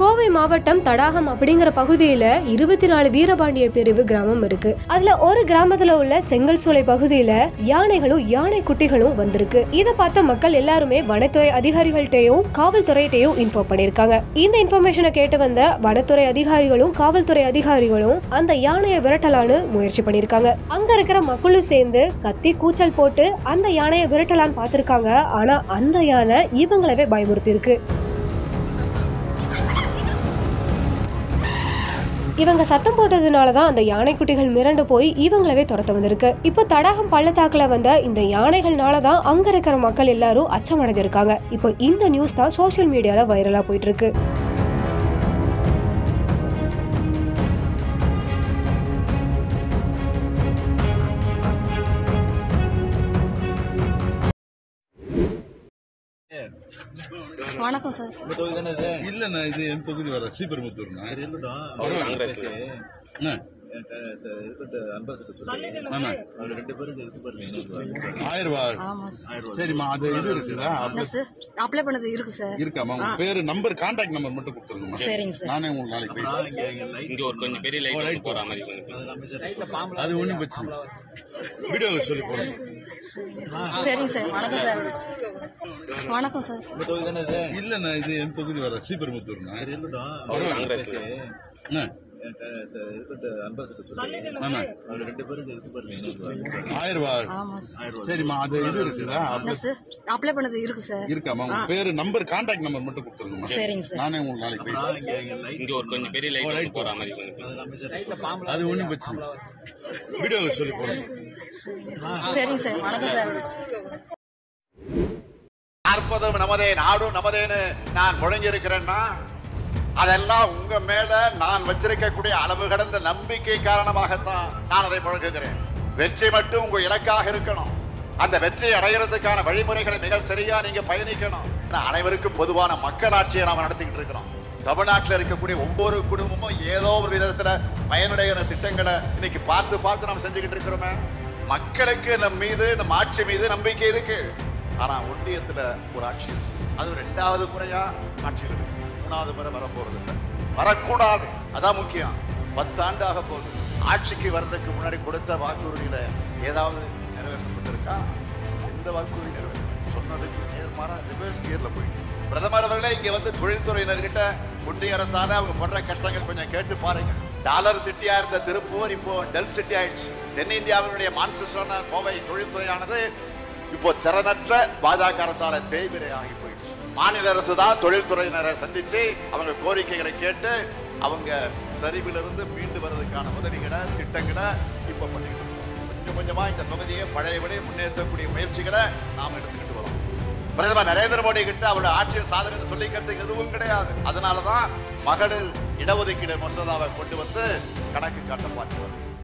கோவை மாவட்டம் தடாகம் அப்படிங்கிற பகுதியில இருபத்தி நாலு வீரபாண்டிய பிரிவு கிராமம் இருக்கு. அதுல ஒரு கிராமத்துல உள்ள செங்கல் சோலை பகுதியில யானைகளும் யானை குட்டிகளும் வந்திருக்கு. இதை பார்த்த மக்கள் எல்லாருமே வனத்துறை அதிகாரிகள்கிட்டயும் காவல்துறையிட்டையும் இன்ஃபார்ம் பண்ணிருக்காங்க இந்த இன்ஃபர்மேஷனை கேட்டு வந்த வனத்துறை அதிகாரிகளும் காவல்துறை அதிகாரிகளும் அந்த யானையை விரட்டலான்னு முயற்சி பண்ணிருக்காங்க அங்க இருக்கிற மக்களும் சேர்ந்து கத்தி கூச்சல் போட்டு அந்த யானையை விரட்டலான்னு பார்த்திருக்காங்க. ஆனா அந்த யானை இவங்களவே பயமுறுத்தி இருக்கு இவங்க சத்தம் போட்டதுனால தான் அந்த யானைக்குட்டிகள் மிரண்டு போய் இவங்களவே துரத்த வந்திருக்கு. இப்போ தடாகம் பள்ளத்தாக்குல வந்த இந்த யானைகள்னால தான் அங்க இருக்கிற மக்கள் எல்லாரும் அச்சமடைந்திருக்காங்க இப்போ இந்த நியூஸ் தான் சோஷியல் மீடியால வைரலா போயிட்டு இருக்கு. வணக்கம் சார். உங்க தொகுதி தானே இது? இல்லண்ணா இது என் தொகுதி வர ஸ்ரீபெரும்புத்தூர்ண்ணா. சரிம்மா அது இது இருக்குதா? என்ன சார் அப்ளை பண்ணது இருக்கு சார் இருக்காமா உங்க பேரு நம்பர் கான்டாக்ட் நம்பர் மட்டும் கொடுத்துருங்கம்மா. சரிங்க சார் நானே உங்களுக்கு நாளைக்கு பேசுறேன். இங்க- இங்க light இங்க ஒரு கொஞ்சம் பெரிய லைட் ஒன்று போற மாதிரி கொஞ்சம். அது ஒண்ணும் பிரச்சனை. வீடியோ சொல்லி போடுறேன். சரிங்க சார் வணக்கம் சார் வணக்கம் சார் உங்க தொகுதி தானே இது? இல்லண்ணா இது என் தொகுதி வர அவங்க காங்கிரஸ். சரிம்மா அது இது இருக்குதா என்ன சார் அப்ளை பண்ணது இருக்கு சார் இருக்காமா உங்க பேரு நம்பர் கான்டாக்ட் நம்பர் மட்டும் கொடுத்துருங்கம்மா. சரிங்க சார் நானே உங்களுக்கு நாளைக்கு பேசுறேன் நான் இங்க- இங்க light இங்க ஒரு கொஞ்சம் பெரிய லைட் ஒன்று போற மாதிரி கொஞ்சம். அது ஒண்ணும் பிரச்சனை. வீடியோ சொல்லி போடுறேன். சரிங்க சார் வணக்கம் சார் நாற்பதும் நமதே நாடும் நமதேன்னு நான் முழங்கியிருக்கிறேன்னா அதெல்லாம் உங்க மேல நான் வச்சிருக்கக்கூடிய அளவு கடந்த நம்பிக்கை காரணமாகத்தான் நான் அதை முழங்குகிறேன் வெற்றி மட்டும் உங்க இலக்காக இருக்கணும். அந்த வெற்றி அடைகிறதுக்கான வழிமுறைகளை மிக சரியா நீங்க பயணிக்கணும். நான் அனைவருக்கும் பொதுவான மக்களாட்சியை நாம நடத்திக்கிட்டு இருக்கிறோம். தமிழ்நாட்டில் இருக்கக்கூடிய ஒவ்வொரு குடும்பமும் ஏதோ ஒரு விதத்துல பயனடைகிற திட்டங்களை இன்னைக்கு பார்த்து பார்த்து நாம் செஞ்சுக்கிட்டு இருக்கிறோமே. மக்களுக்கு நம் மீது நம் ஆட்சி மீது நம்பிக்கை இருக்கு. ஆனா ஒன்றியத்துல ஒரு ஆட்சி அது ரெண்டாவது முறையா ஆட்சியில் இருக்கு. மூணாவது முறை வரப்போறது இல்லை வரக்கூடாது. அதான் முக்கியம். பத்தாண்டாக போகுது. ஆட்சிக்கு வர்றதுக்கு முன்னாடி கொடுத்த வாக்குறுதியில ஏதாவது நிறைவேற்றப்பட்டிருக்கா? எந்த வாக்குறுதி நிறைவேற்ற சொன்னதுக்கு நேர்மாறா ரிவர்ஸ் கியர்ல போயிட்டு. பிரதமர் அவர்களே இங்க வந்து தொழில்துறையினர்கிட்ட ஒன்றிய அரசால அவங்க படுற கஷ்டங்கள் கொஞ்சம் கேட்டு பாருங்க. டாலர் சிட்டியா இருந்த திருப்பூர் இப்போ டெல் சிட்டி ஆயிடுச்சு. தென்னிந்தியாவினுடைய மான்செஸ்டரான கோவை தொழில்துறையானது இப்போ திறனற்ற பாஜக அரசால தேய்பிரை ஆகி போயிடுச்சு. மாநில அரசு தான் தொழில்துறையினரை சந்திச்சு அவங்க கோரிக்கைகளை கேட்டு அவங்க சரிவிலிருந்து மீண்டு வர்றதுக்கான உதவிகளை திட்டங்களை இப்ப பண்ணிக்கிட்டு கொஞ்சம் கொஞ்சமா இந்த பகுதியை பழையபடி முன்னேற்றக்கூடிய முயற்சிகளை நாம் எடுத்துக்கிட்டு வரோம். பிரதமர் நரேந்திர மோடி கிட்ட அவருடைய ஆட்சியர் சாதனை சொல்லிக்கிறதுக்கு எதுவும் கிடையாது. அதனாலதான் மகளிர் இடஒதுக்கீடு மசோதாவை கொண்டு வந்து கணக்கு காட்ட பார்க்கிறார்